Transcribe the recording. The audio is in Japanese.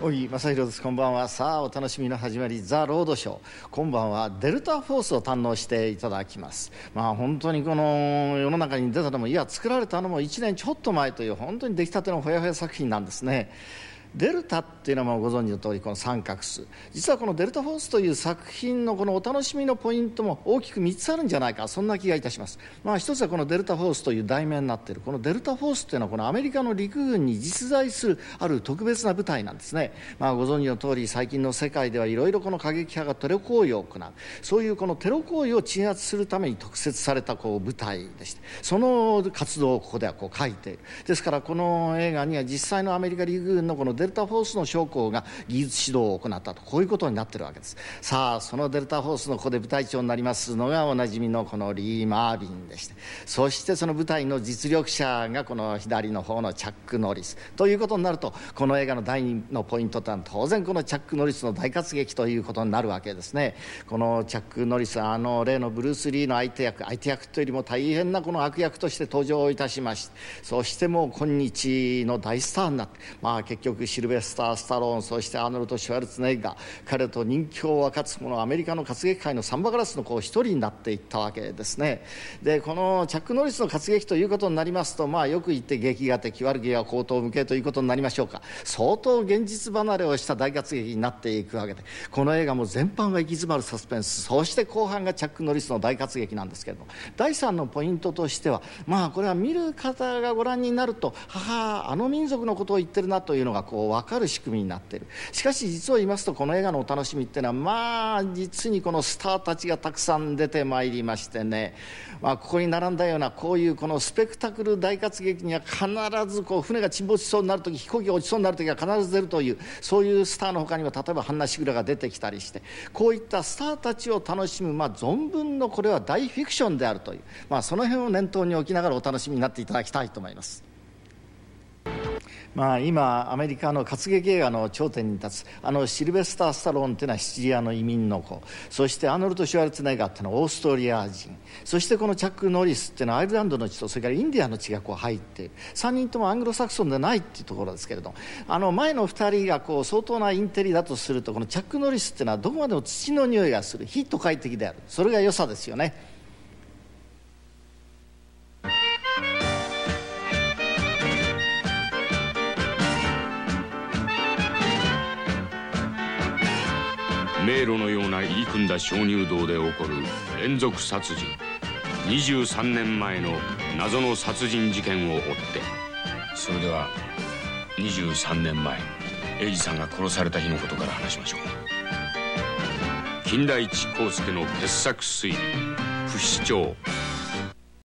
荻昌弘です。こんばんは。さあお楽しみの始まりザ・ロードショー。今晩は。デルタフォースを堪能していただきます。まあ本当にこの世の中に出たのもいや作られたのも1年ちょっと前という本当に出来たてのほやほや作品なんですね。デルタっていうのはご存知の通りこの三角数。実はこのデルタフォースという作品のこのお楽しみのポイントも大きく3つあるんじゃないか。そんな気がいたします。まあ一つはこのデルタフォースという題名になっている。このデルタフォースっていうのはこのアメリカの陸軍に実在するある特別な部隊なんですね。まあご存知の通り最近の世界ではいろいろこの過激派がテロ行為を行う。そういうこのテロ行為を鎮圧するために特設されたこう部隊でして。その活動をここではこう書いている。ですからこの映画には実際のアメリカ陸軍のこのデルタフォースの将校が技術指導を行ったと。こういうことになってるわけです。さあそのデルタフォースのここで部隊長になります。のがおなじみのこのリー・マービンでして。そしてその部隊の実力者がこの左の方のチャック・ノリス。ということになるとこの映画の第2のポイントというのは当然このチャック・ノリスの大活劇ということになるわけですね。このチャック・ノリスあの例のブルース・リーの相手役相手役というよりも大変なこの悪役として登場いたしまして。そしてもう今日の大スターになってまあ結局シルベスター・スタローンそしてアーノルド・シュワルツネッガー彼と人気を分かつ者アメリカの活劇界のサンバガラスのこう一人になっていったわけですね。でこのチャック・ノリスの活劇ということになりますとまあよく言って劇画的悪気は口頭向けということになりましょうか。相当現実離れをした大活劇になっていくわけで。この映画も全般が行き詰まるサスペンスそして後半がチャック・ノリスの大活劇なんですけれども。第3のポイントとしてはまあこれは見る方がご覧になるとははあの民族のことを言ってるなというのがこうこう分かる仕組みになってるしかし実を言いますとこの映画のお楽しみっていうのはまあ実にこのスターたちがたくさん出てまいりましてね、まあ、ここに並んだようなこういうこのスペクタクル大活劇には必ずこう船が沈没しそうになる時飛行機が落ちそうになる時は必ず出るというそういうスターのほかには例えばハンナ・シグラが出てきたりしてこういったスターたちを楽しむ、まあ、存分のこれは大フィクションであるという、まあ、その辺を念頭に置きながらお楽しみになっていただきたいと思います。まあ、今アメリカの活劇映画の頂点に立つあのシルベスター・スタローンというのはシチリアの移民の子。そしてアーノルド・シュワルツェネッガーというのはオーストリア人。そしてこのチャック・ノリスっていうのはアイルランドの血とそれからインディアの血がこう入って。いる3人ともアングロサクソンでないっていうところですけれども。あの前の2人がこう相当なインテリだとするとこのチャック・ノリスっていうのはどこまでも土の匂いがする。非都会的である。それが良さですよね。迷路のような入り組んだ鍾乳洞で起こる連続殺人。23年前の謎の殺人事件を追って。それでは23年前英二さんが殺された日のことから話しましょう。金田一耕助の傑作推理不死鳥。